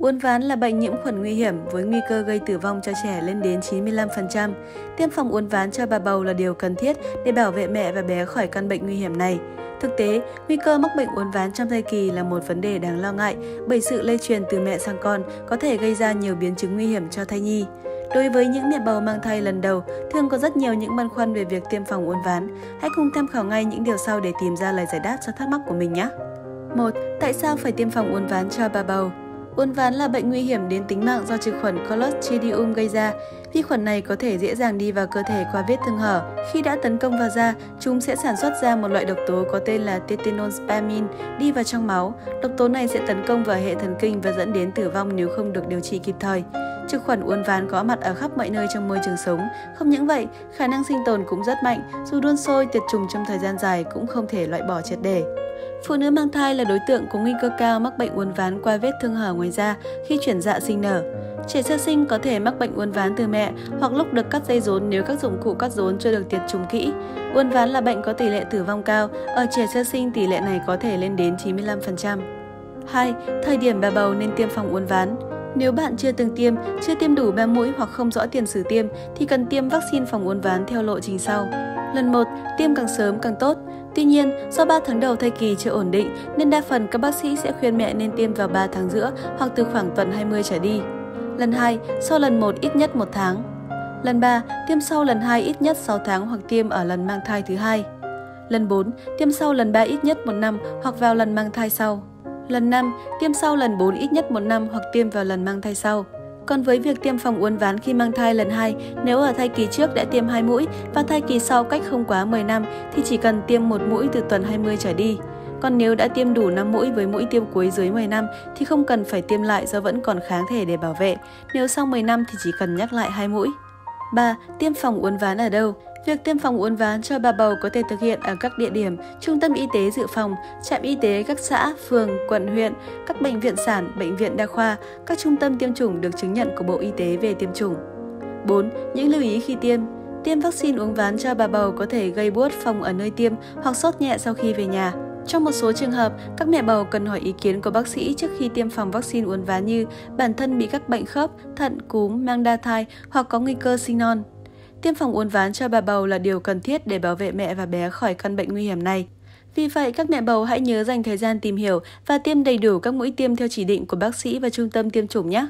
Uốn ván là bệnh nhiễm khuẩn nguy hiểm với nguy cơ gây tử vong cho trẻ lên đến 95%. Tiêm phòng uốn ván cho bà bầu là điều cần thiết để bảo vệ mẹ và bé khỏi căn bệnh nguy hiểm này. Thực tế, nguy cơ mắc bệnh uốn ván trong thai kỳ là một vấn đề đáng lo ngại bởi sự lây truyền từ mẹ sang con có thể gây ra nhiều biến chứng nguy hiểm cho thai nhi. Đối với những mẹ bầu mang thai lần đầu, thường có rất nhiều những băn khoăn về việc tiêm phòng uốn ván. Hãy cùng tham khảo ngay những điều sau để tìm ra lời giải đáp cho thắc mắc của mình nhé. 1. Tại sao phải tiêm phòng uốn ván cho bà bầu? Uốn ván là bệnh nguy hiểm đến tính mạng do trực khuẩn Clostridium gây ra. Vi khuẩn này có thể dễ dàng đi vào cơ thể qua vết thương hở. Khi đã tấn công vào da, chúng sẽ sản xuất ra một loại độc tố có tên là tetanuspamin đi vào trong máu. Độc tố này sẽ tấn công vào hệ thần kinh và dẫn đến tử vong nếu không được điều trị kịp thời. Trực khuẩn uốn ván có mặt ở khắp mọi nơi trong môi trường sống. Không những vậy, khả năng sinh tồn cũng rất mạnh, dù đun sôi tiệt trùng trong thời gian dài cũng không thể loại bỏ triệt để. Phụ nữ mang thai là đối tượng có nguy cơ cao mắc bệnh uốn ván qua vết thương hở ngoài da khi chuyển dạ sinh nở. Trẻ sơ sinh có thể mắc bệnh uốn ván từ mẹ hoặc lúc được cắt dây rốn nếu các dụng cụ cắt rốn chưa được tiệt trùng kỹ. Uốn ván là bệnh có tỷ lệ tử vong cao, ở trẻ sơ sinh tỷ lệ này có thể lên đến 95%. 2. Thời điểm bà bầu nên tiêm phòng uốn ván. Nếu bạn chưa từng tiêm, chưa tiêm đủ 3 mũi hoặc không rõ tiền sử tiêm thì cần tiêm vaccine phòng uốn ván theo lộ trình sau. Lần 1, tiêm càng sớm càng tốt. Tuy nhiên, do 3 tháng đầu thai kỳ chưa ổn định nên đa phần các bác sĩ sẽ khuyên mẹ nên tiêm vào 3 tháng giữa hoặc từ khoảng tuần 20 trở đi. Lần 2, sau lần 1 ít nhất 1 tháng. Lần 3, tiêm sau lần 2 ít nhất 6 tháng hoặc tiêm ở lần mang thai thứ hai. Lần 4, tiêm sau lần 3 ít nhất 1 năm hoặc vào lần mang thai sau. Lần 5, tiêm sau lần 4 ít nhất 1 năm hoặc tiêm vào lần mang thai sau. Còn với việc tiêm phòng uốn ván khi mang thai lần 2, nếu ở thai kỳ trước đã tiêm 2 mũi và thai kỳ sau cách không quá 10 năm thì chỉ cần tiêm một mũi từ tuần 20 trở đi. Còn nếu đã tiêm đủ 5 mũi với mũi tiêm cuối dưới 10 năm thì không cần phải tiêm lại do vẫn còn kháng thể để bảo vệ. Nếu sau 10 năm thì chỉ cần nhắc lại 2 mũi. 3. Tiêm phòng uốn ván ở đâu? Việc tiêm phòng uốn ván cho bà bầu có thể thực hiện ở các địa điểm trung tâm y tế dự phòng, trạm y tế các xã, phường, quận, huyện, các bệnh viện sản, bệnh viện đa khoa, các trung tâm tiêm chủng được chứng nhận của Bộ Y tế về tiêm chủng. 4. Những lưu ý khi tiêm Tiêm vaccine uốn ván cho bà bầu có thể gây buốt phòng ở nơi tiêm hoặc sốt nhẹ sau khi về nhà. Trong một số trường hợp, các mẹ bầu cần hỏi ý kiến của bác sĩ trước khi tiêm phòng vaccine uốn ván như bản thân bị các bệnh khớp, thận, cúm, mang đa thai hoặc có nguy cơ sinh non. Tiêm phòng uốn ván cho bà bầu là điều cần thiết để bảo vệ mẹ và bé khỏi căn bệnh nguy hiểm này. Vì vậy, các mẹ bầu hãy nhớ dành thời gian tìm hiểu và tiêm đầy đủ các mũi tiêm theo chỉ định của bác sĩ và trung tâm tiêm chủng nhé.